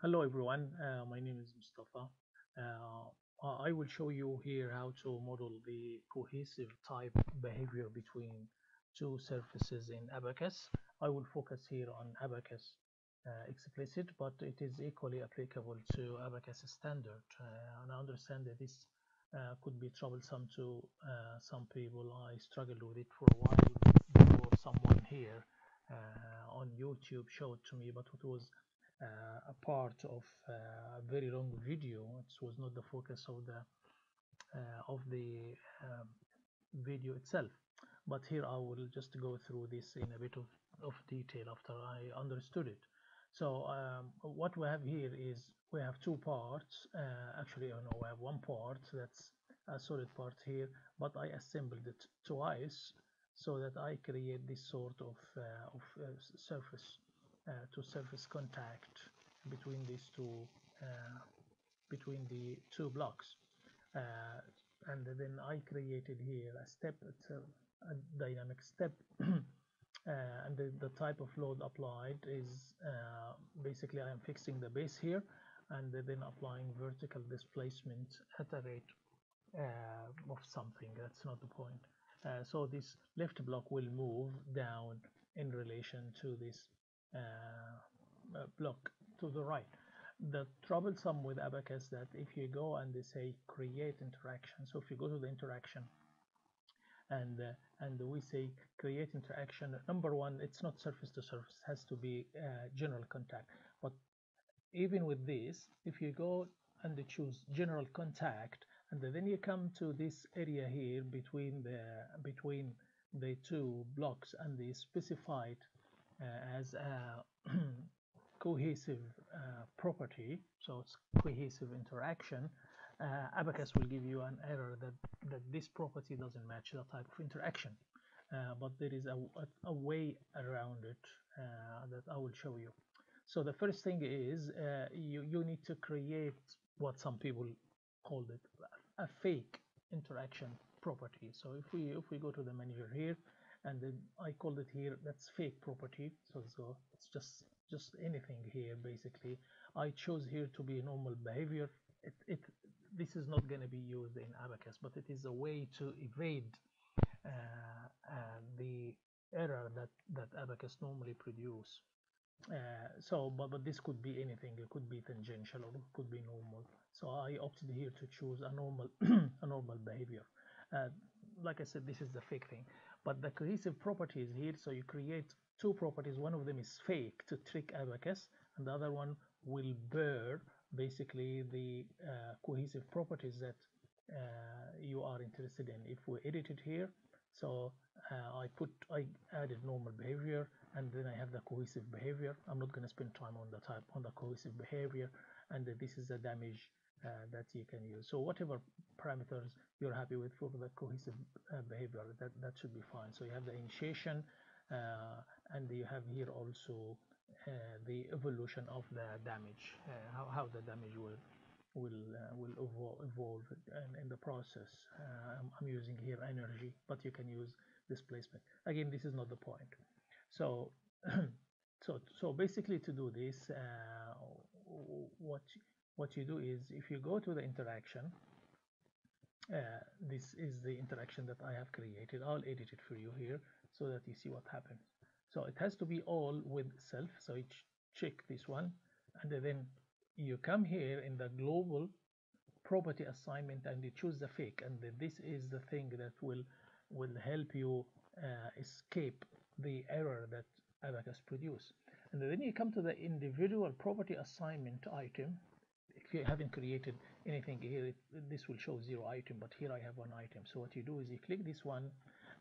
Hello everyone, uh, my name is Mostafa. Uh, I will show you here how to model the cohesive type behavior between two surfaces in Abaqus. I will focus here on Abaqus uh, explicit, but it is equally applicable to Abaqus standard. Uh, and I understand that this uh, could be troublesome to uh, some people. I struggled with it for a while before someone here on YouTube showed to me, but it was a part of uh, a very long video. It was not the focus of the uh, of the um, video itself. But here I will just go through this in a bit of, of detail after I understood it. So um, what we have here is we have two parts. Uh, actually, oh no, we have one part that's a solid part here, but I assembled it twice so that I create this sort of, uh, of uh, surface uh, to surface contact between these two uh, between the two blocks. Uh, and then I created here a step it's a, a dynamic step. And the, the, type of load applied is basically I am fixing the base here and then applying vertical displacement at a rate uh, of something. That's not the point. Uh, so this left block will move down in relation to this uh, block to the right. The troublesome with Abaqus that if you go and they say create interaction, so if you go to the interaction and uh, and we say create interaction, number one, it's not surface to surface, it has to be uh, general contact. But even with this, if you go and choose general contact, and then you come to this area here between the between the two blocks and the specified uh, as a cohesive uh, property, so it's cohesive interaction, uh, Abaqus will give you an error that, that this property doesn't match the type of interaction. Uh, but there is a, a, a way around it uh, that I will show you. So the first thing is uh, you, you need to create what some people call it a fake interaction property. So if we if we go to the manager here and then I called it here that's fake property. So, so it's just just anything here basically. I chose here to be normal behavior. It, it this is not going to be used in Abaqus but it is a way to evade uh, uh, the error that that Abaqus normally produce. Uh, so but, but this could be anything. It could be tangential or it could be normal. So I opted here to choose a normal a normal behavior. Uh, like I said this is the fake thing but the cohesive property is here so you create two properties. One of them is fake to trick Abaqus and the other one will bear basically the uh, cohesive properties that uh, you are interested in. If we edit it here so uh, I put I added normal behavior and then I have the cohesive behavior. I'm not going to spend time on the type on the cohesive behavior and this is the damage uh, that you can use. So whatever parameters you're happy with for the cohesive uh, behavior, that, that should be fine. So you have the initiation uh, and you have here also the evolution of the damage, how, how the damage will will uh, will evolve, evolve in, in, the process. Uh, I'm, I'm, using here energy, but you can use displacement. Again, this is not the point. So, so so basically, to do this, uh, what what you do is if you go to the interaction uh, this is the interaction that I have created. I'll edit it for you here so that you see what happens. So it has to be all with self. So you check this one and then you come here in the global property assignment and you choose the fake and this is the thing that will will help you uh, escape the error that Abaqus produce. And then you come to the individual property assignment item haven't created anything here it, this will show zero item but here I have one item. So what you do is you click this one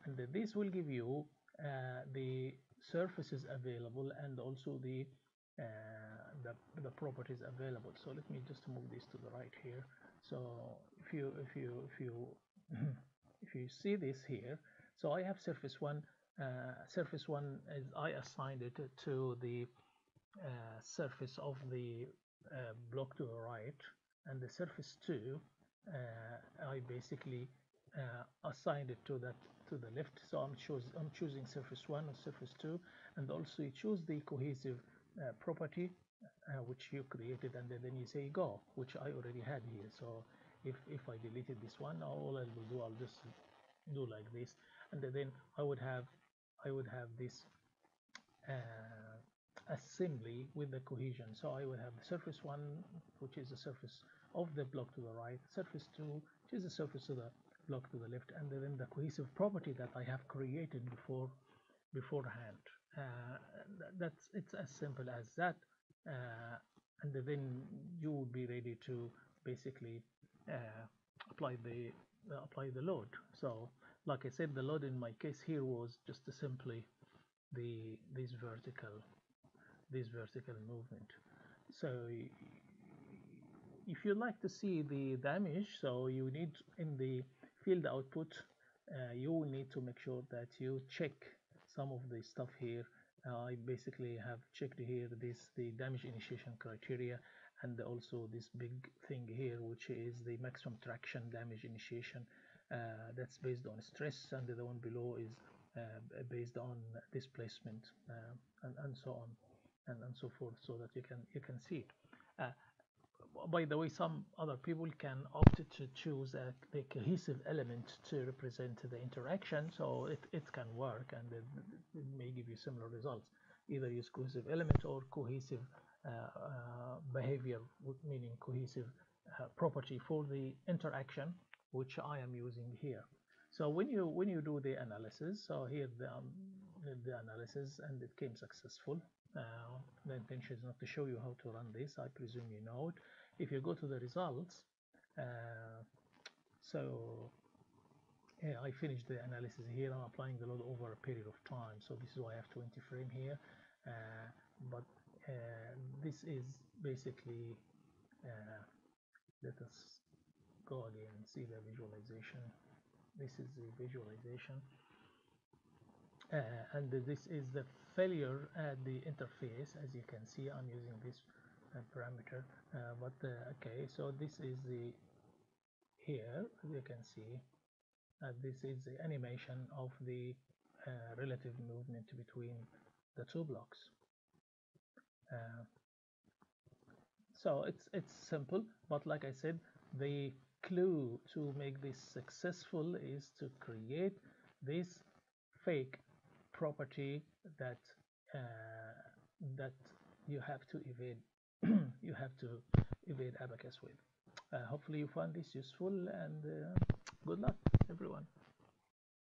and this will give you uh, the surfaces available and also the, uh, the the properties available. So let me just move this to the right here. So if you if you if you if you see this here so I have surface one uh, surface one as I assigned it to the uh, surface of the uh, block to the right and the surface 2 uh, I basically uh, assigned it to that to the left. So I'm, I'm choosing surface 1 or surface 2 and also you choose the cohesive property uh, which you created and then you say go which I already had here. So if if I deleted this one all I will do I'll just do like this. And then I would have I would have this uh, assembly with the cohesion. So I would have the surface 1 which is the surface of the block to the right surface 2 which is the surface of the block to the left and then the cohesive property that I have created before beforehand. Uh, that's it's as simple as that. Uh, and then you will be ready to basically uh, apply the uh, apply the load. So like I said the load in my case here was just simply the this vertical this vertical movement. So if you'd like to see the damage so you need in the field output uh, you will need to make sure that you check some of the stuff here. Uh, I basically have checked here this the damage initiation criteria and also this big thing here which is the maximum traction damage initiation. Uh, that's based on stress and the one below is uh, based on displacement uh, and, and so on and, and so forth so that you can you can see it. Uh, by the way some other people can opt to choose a, the cohesive element to represent the interaction so it, it can work and it, it may give you similar results. Either use cohesive element or cohesive uh, uh, behavior meaning cohesive uh, property for the interaction which I am using here. So when you when you do the analysis so here the, um, the analysis and it came successful. Uh, the intention is not to show you how to run this I presume you know it. If you go to the results uh, so yeah, I finished the analysis here. I'm applying the load over a period of time so this is why I have 20 frame here. Uh, but uh, this is basically uh, let us go again and see the visualization. This is the visualization and this is the failure at the interface as you can see I'm using this uh, parameter. Uh, but uh, okay so this is the here you can see this is the animation of the relative movement between the two blocks. So it's it's simple but like I said the clue to make this successful is to create this fake property that uh, that you have to evade you have to evade Abaqus with. Uh, hopefully you found this useful and uh, good luck everyone